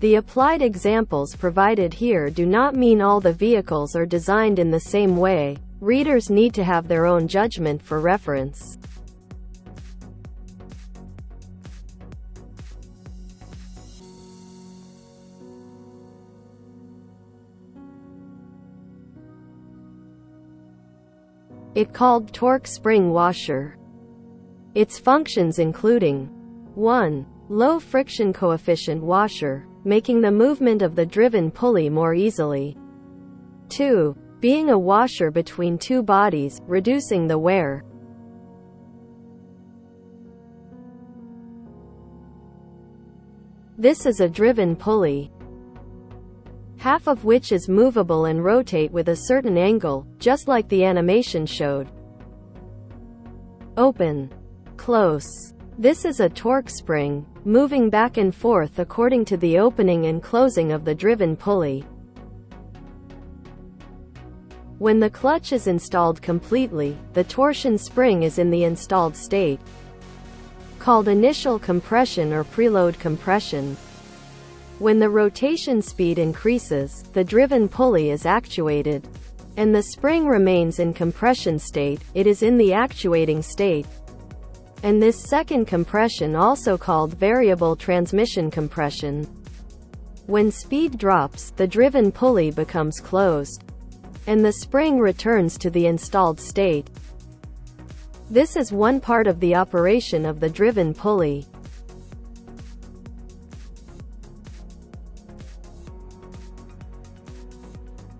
The applied examples provided here do not mean all the vehicles are designed in the same way. Readers need to have their own judgment for reference. It called torque spring washer. Its functions including 1. Low friction coefficient washer, making the movement of the driven pulley more easily. 2. Being a washer between two bodies, reducing the wear. This is a driven pulley, half of which is movable and rotate with a certain angle, just like the animation showed. Open. Close. This is a torque spring, moving back and forth according to the opening and closing of the driven pulley. When the clutch is installed completely, the torsion spring is in the installed state, called initial compression or preload compression. When the rotation speed increases, the driven pulley is actuated, and the spring remains in compression state, it is in the actuating state and this second compression also called variable transmission compression. When speed drops, the driven pulley becomes closed, and the spring returns to the installed state. This is one part of the operation of the driven pulley.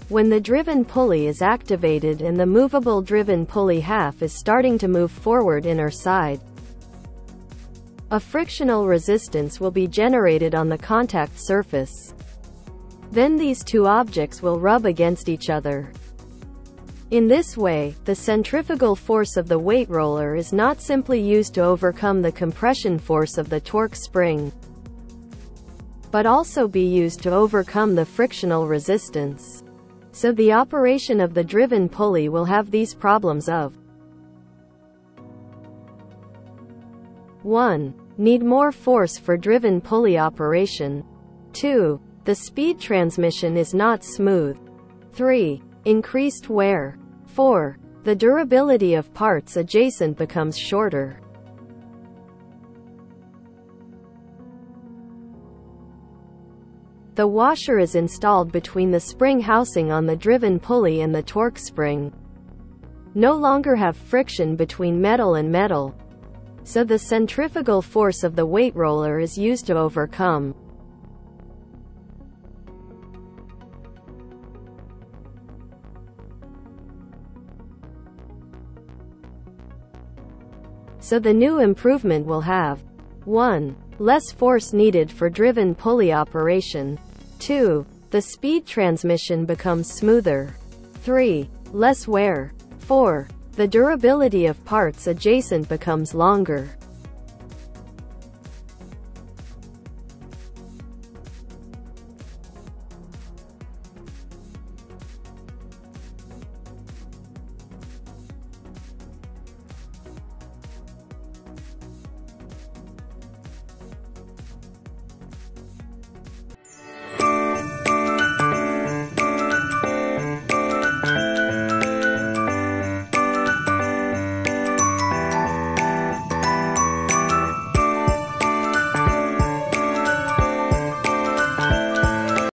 When the driven pulley is activated and the movable driven pulley half is starting to move forward in inner side, a frictional resistance will be generated on the contact surface. Then these two objects will rub against each other. In this way, the centrifugal force of the weight roller is not simply used to overcome the compression force of the torque spring, but also be used to overcome the frictional resistance. So the operation of the driven pulley will have these problems of 1. Need more force for driven pulley operation. 2. The speed transmission is not smooth. 3. Increased wear. 4. The durability of parts adjacent becomes shorter. The washer is installed between the spring housing on the driven pulley and the torque spring. No longer have friction between metal and metal, so the centrifugal force of the weight roller is used to overcome. So the new improvement will have 1. Less force needed for driven pulley operation. 2. The speed transmission becomes smoother. 3. Less wear. 4. The durability of parts adjacent becomes longer.